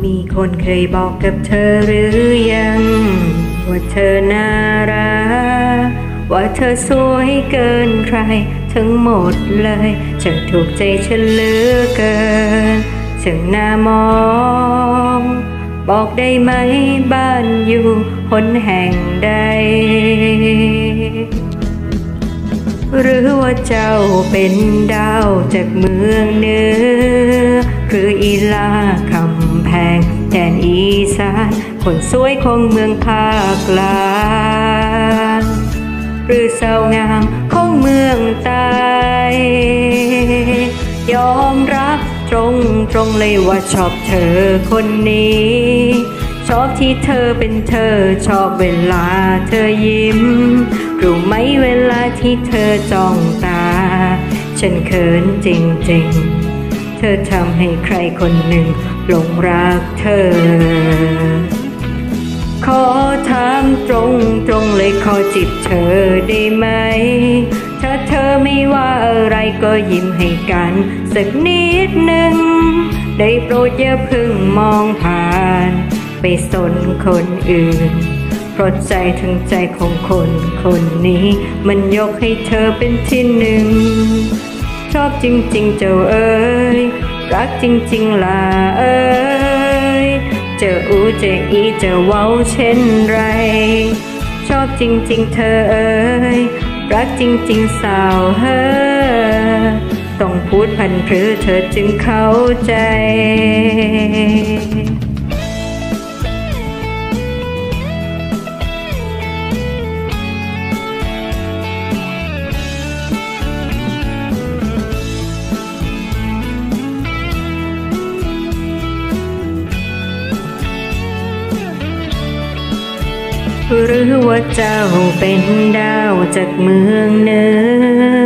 มีคนเคยบอกกับเธอหรือยัง ว่าเธอน่ารัก ว่าเธอสวยเกินใคร ทั้งหมดเลยฉันถูกใจฉันเหลือเกินฉันน่ามอง บอกได้ไหมบ้านอยู่หนแห่งใด หรือว่าเจ้าเป็นดาวจากเมืองเหนือหรืออีลาคำ แพงแดนอีสานคนสวยของเมืองภาคกลางหรือสาวงามของเมืองใต้ยอมรับตรงตรงเลยว่าชอบเธอคนนี้ ชอบที่เธอเป็นเธอชอบเวลาเธอยิ้ม รู้ไหมเวลาที่เธอจ้องตา ฉันเขินจริงๆ ธอทำให้ใครคนหนึ่งหลงรักเธอ ขอถามตรงตรงเลยขอจิบเธอได้ไหม ถ้าเธอไม่ว่าอะไรก็ยิ้มให้กัน สักนิดหนึ่ง ได้โปรดอย่าเพิ่งมองผ่าน ไปสนคนอื่นเพราะใจทั้งใจของคนคนนี้ มันยกให้เธอเป็นที่หนึ่ง ชอบจริง ๆ เจ้าเอ๋ยรักจริง ๆล่ะเอ๋ยจะอูจะอีจะเว้าเช่นไร ชอบจริง ๆ เธอเอ๋ยรักจริง ๆ สาวเฮ้อต้องพูดพันพรือเธอจึงเข้าใจ หรือว่าเจ้าเป็นดาวจากเมืองเหนื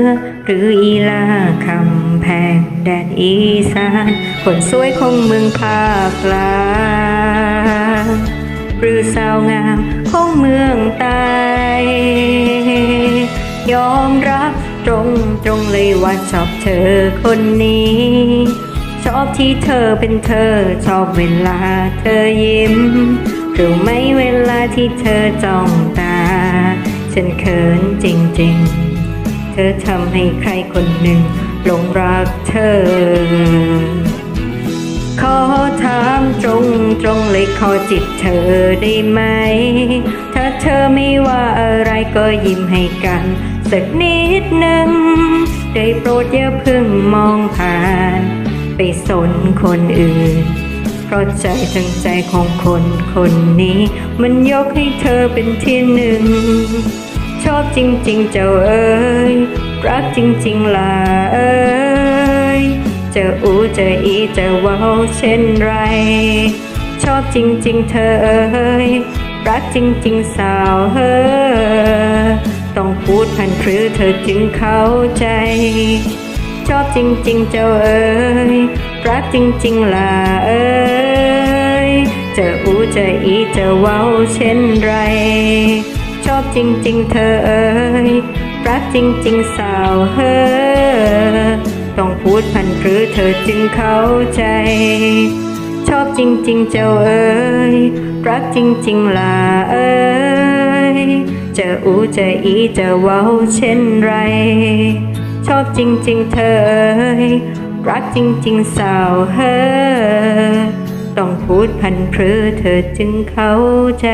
อหรืออีลาคำแพงแดนอีสานคนสวยของเมืองภาคกลางหรือสาวงามของเมืองใต้ยอมรับตรงตรงเลยว่าชอบเธอคนนี้ชอบที่เธอเป็นเธอชอบเวลาเธอยิ้ม รู้ไหมเวลาที่เธอจ้องตา ฉันเขินจริงๆ เธอทำให้ใครคนหนึ่งหลงรักเธอ ขอถามตรงตรงเลยขอจิตเธอได้ไหม ถ้าเธอไม่ว่าอะไรก็ยิ้มให้กัน สักนิดหนึ่งได้โปรดอย่าเพิ่งมองผ่าน ไปสนคนอื่น เพราะใจทั้งใจของคนคนนี้ มันยกให้เธอเป็นที่หนึ่ง ชอบจริง ๆ เจ้าเอ๋ยรักจริง ๆล่ะเอ๋ยจะอูจะอีจะเว้าเช่นไร ชอบจริง ๆ เธอเอ๋ยรักจริง ๆ สาวเฮ้อต้องพูดพันพรือเธอจึงเข้าใจ ชอบจริง ๆ เจ้าเอ๋ยรักจริง ๆล่ะเอ๋ยจะอูจะอีจะเว้าเช่นไร ชอบจริง ๆ เธอเอ๋ยรักจริง ๆ สาวเฮ้อต้องพูดพันพรือเธอจึงเข้าใจ ชอบจริง ๆ เจ้าเอ๋ยรักจริง ๆล่ะเอ๋ยจะอูจะอีจะเว้าเช่นไร ชอบจริง ๆ เธอ รักจริง ๆ สาวเฮอต้องพูดพันเพื่อเธอจึงเข้าใจ